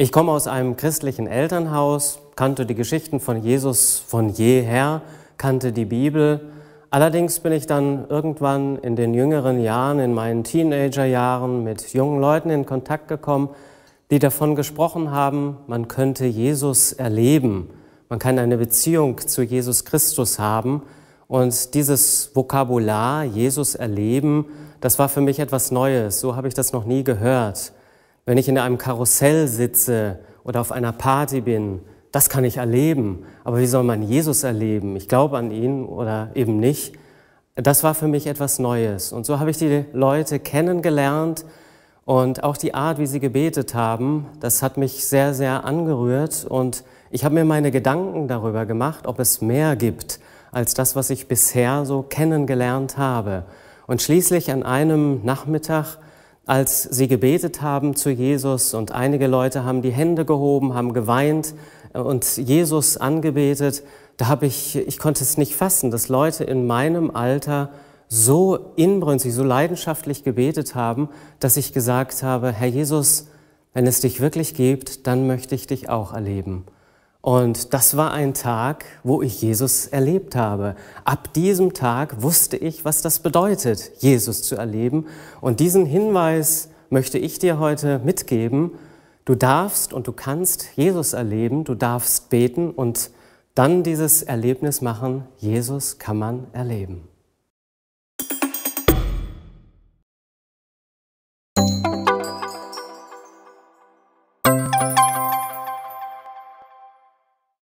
Ich komme aus einem christlichen Elternhaus, kannte die Geschichten von Jesus von jeher, kannte die Bibel. Allerdings bin ich dann irgendwann in den jüngeren Jahren, in meinen Teenagerjahren mit jungen Leuten in Kontakt gekommen, die davon gesprochen haben, man könnte Jesus erleben, man kann eine Beziehung zu Jesus Christus haben. Und dieses Vokabular, Jesus erleben, das war für mich etwas Neues. So habe ich das noch nie gehört. Wenn ich in einem Karussell sitze oder auf einer Party bin, das kann ich erleben. Aber wie soll man Jesus erleben? Ich glaube an ihn oder eben nicht. Das war für mich etwas Neues. Und so habe ich die Leute kennengelernt und auch die Art, wie sie gebetet haben, das hat mich sehr, sehr angerührt. Und ich habe mir meine Gedanken darüber gemacht, ob es mehr gibt als das, was ich bisher so kennengelernt habe. Und schließlich an einem Nachmittag als sie gebetet haben zu Jesus und einige Leute haben die Hände gehoben, haben geweint und Jesus angebetet, da habe ich, ich konnte es nicht fassen, dass Leute in meinem Alter so inbrünstig, so leidenschaftlich gebetet haben, dass ich gesagt habe, Herr Jesus, wenn es dich wirklich gibt, dann möchte ich dich auch erleben. Und das war ein Tag, wo ich Jesus erlebt habe. Ab diesem Tag wusste ich, was das bedeutet, Jesus zu erleben. Und diesen Hinweis möchte ich dir heute mitgeben. Du darfst und du kannst Jesus erleben, du darfst beten und dann dieses Erlebnis machen, Jesus kann man erleben.